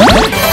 Woo!